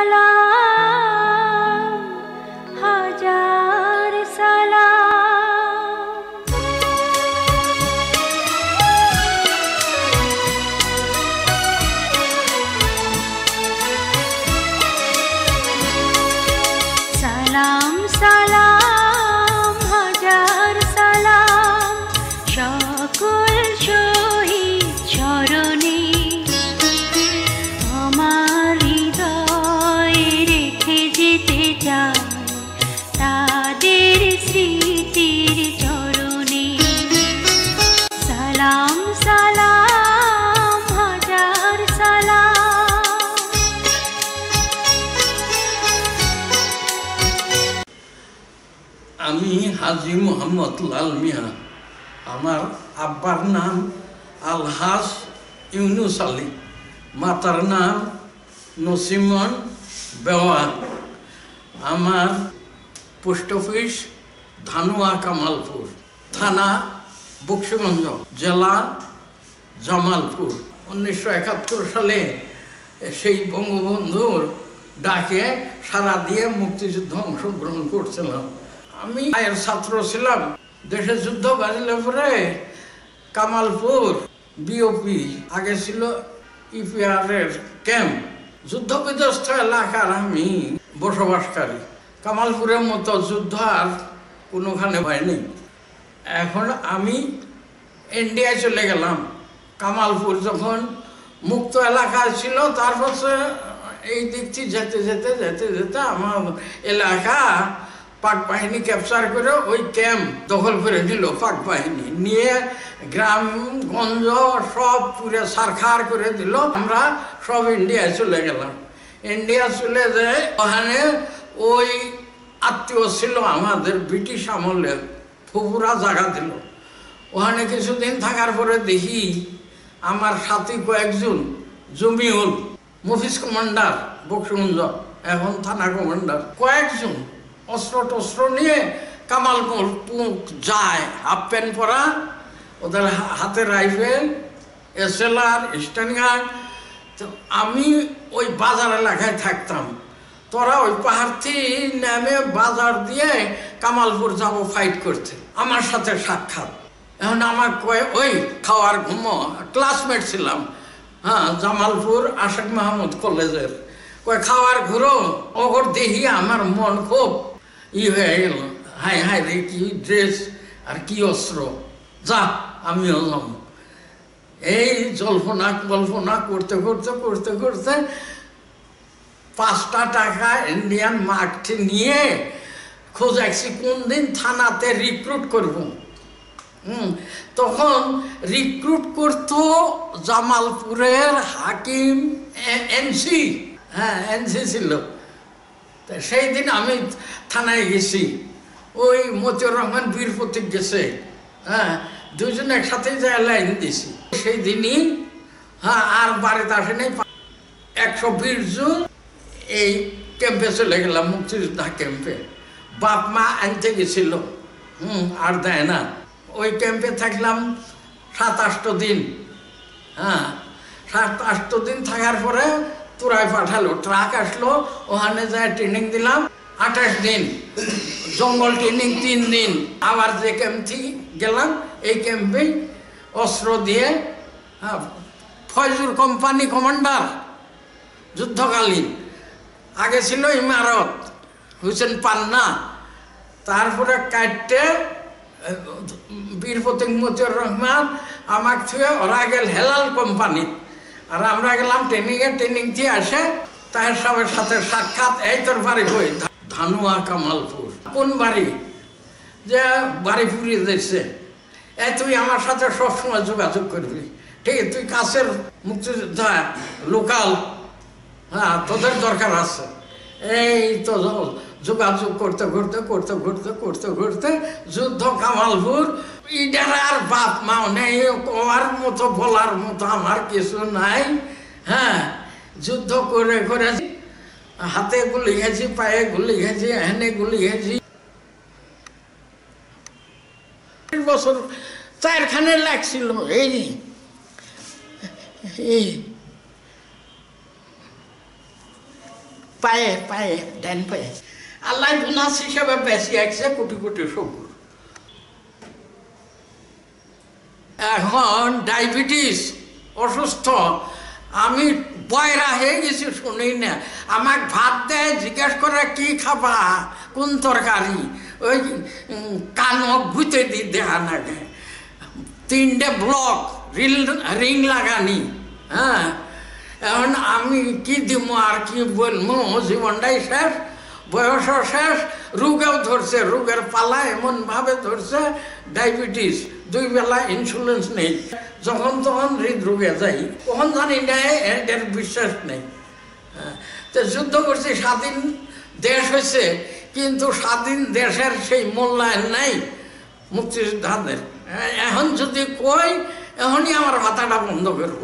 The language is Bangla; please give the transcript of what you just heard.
মালা লাল মিয়া আমার আব্বার নাম আলহাস ইউনুস আলী মাতার নাম নসিমন বেওয়ান আমার পোস্ট অফিস ধানুয়া কামালপুর থানা বক্সিগঞ্জ জেলা জামালপুর উনিশশো একাত্তর সালে সেই বঙ্গবন্ধুর ডাকে সারা দিয়ে মুক্তিযুদ্ধ অংশগ্রহণ করছিলাম। আমি আয়ের ছাত্র ছিলাম। দেশে যুদ্ধ বাজলে পরে কামালপুর বিওপি আগে ছিল ইপিআর এর ক্যাম্প যুদ্ধ বিধ্বস্ত এলাকার আমি বসবাসকারী। কামালপুরের মতো যুদ্ধ আর কোনোখানে হয়নি। এখন আমি ইন্ডিয়ায় চলে গেলাম। কামালপুর যখন মুক্ত এলাকা ছিল, তারপর এই দিকটি যেতে যেতে যেতে যেতে আমার এলাকা পাক বাহিনী ক্যাপচার করে ওই ক্যাম্প দখল করে দিল পাক বাহিনী। নিয়ে গ্রাম, গঞ্জ সব পুরে সারখার করে দিল। আমরা সব ইন্ডিয়ায় চলে গেলাম। ইন্ডিয়া চলে যায়, ওখানে ওই আত্মীয় ছিল আমাদের ব্রিটিশ আমলের ফুপুরা জায়গা দিল। ওখানে কিছুদিন থাকার পরে দেখি আমার সাথী কয়েকজন জমিউল মফিস কমান্ডার বক্সগঞ্জ এখন থানা কমান্ডার। কয়েকজন অস্ত্র টস্ত্র নিয়ে পুক যায়। হাফ প্যান্ট পরা, ওদের হাতে রাইফেল, এসএলআর, স্ট্যান্ড গার্ড। তো আমি ওই বাজার এলাকায় থাকতাম। তোরা ওই পাহাড় থেকে নেমে বাজার দিয়ে কামালপুর যাব ফাইট করতে। আমার সাথে সাক্ষাৎ। এখন আমার কয়ে, ওই খাওয়ার ঘুমো ক্লাসমেট ছিলাম। হ্যাঁ জামালপুর আশেক মাহমুদ কলেজের। কয়, খাওয়ার ঘুরো ওগর দেখি আমার মন খুব ই হয়ে গেল হাই হাই রে, কি ড্রেস আর কি অস্ত্র? যা আমিও যাম এই জল্পনা, কল্পনা করতে করতে করতে করতে পাঁচটা টাকা ইন্ডিয়ান মার্কটি নিয়ে খোঁজ কোন দিন থানাতে রিক্রুট করব। হুম, তখন রিক্রুট করতো জামালপুরের হাকিম এনসি। হ্যাঁ এনসি ছিল। তা সেই দিন আমি থানায় গেছি। ওই মতিউর রহমান বীর প্রতীক গেছে। হ্যাঁ দুজন একসাথে যায় লাইন দিছি। সেই দিনই হ্যাঁ আর বাড়িতে আসে নাই। একশো বিশ জন এই ক্যাম্পে চলে গেলাম, মুক্তিযোদ্ধা ক্যাম্পে। বাপ মা আনতে গেছিল। হুম, আর দেয় না। ওই ক্যাম্পে থাকলাম সাত আষ্ট দিন। হ্যাঁ সাত আষ্ট দিন থাকার পরে তুরাই পাঠালো ট্রাক আসলো, ওখানে যায় ট্রেনিং দিলাম, আঠাশ দিন। জঙ্গল ট্রেনিং তিন দিন। আবার যে ক্যাম্প থেকে গেলাম, এই ক্যাম্পেই অস্ত্র দিয়ে হ্যাঁ ফয়জুর কোম্পানি কমান্ডার যুদ্ধকালীন। আগে ছিল ইমারত, হুসেন পান্না। তারপরে কাটতে বীর প্রতীক মতিউর রহমান, আমাকে থুয়ে ওরা গেল হেলাল কোম্পানি আর আমরা গেলাম ট্রেনিংয়ে ট্রেনিং দিয়ে আসে তার সবার সাথে সাক্ষাৎ, এই তোর বাড়ি হই ধানুয়া কামালপুর। কোন বাড়ি? যে বাড়ি ফুরিয়ে দিচ্ছে এই তুই আমার সাথে সবসময় যোগাযোগ করবি। ঠিক আছে, তুই কাছের মুক্তিযোদ্ধা, লোকাল হ্যাঁ তোদের দরকার আছে। এই তো যোগাযোগ করতে করতে করতে করতে করতে করতে, যুদ্ধ কামালপুর ইডার আর বাপ মাও নেই কোয়ার মতো বলার মতো আমার কিছু নাই। হ্যাঁ যুদ্ধ করে করে হাতে গুলি গেছি পায়ে গুলি গেছি হেনে গুলি গেছি বছর চারখানে লাগছিল, এই এই। পায়ে পায়ে, ডান পায়ে। আল্লাহ বোনাস হিসেবে বেশি একশো কোটি কোটি শুকুর। এখন ডায়াবেটিস, অসুস্থ, আমি বয়রা হয়ে গেছি শুনি না। আমাকে ভাত দেয়, জিজ্ঞেস করে কি খাবা, কোন তরকারি? ওই কানক ঘুতে দি, দেহা নাগে। তিনটে ব্লক, রিল, রিং লাগানি হ্যাঁ। এখন আমি কি দিব আর কি বলব জীবনটাই শেষ। বয়সও শেষ রোগেও ধরছে রোগের পালা এমনভাবে ধরছে ডায়াবেটিস দুই বেলা ইন্স্যুরেন্স নেই। যখন তখন হৃদরোগে যাই তখন জানি না এদের বিশ্বাস নেই। হ্যাঁ, তো যুদ্ধ করছি স্বাধীন দেশ হয়েছে কিন্তু স্বাধীন দেশের সেই মূল্যায়ন নাই মুক্তিযোদ্ধাদের। এখন যদি কই এখনই আমার মাথাটা বন্ধ করব।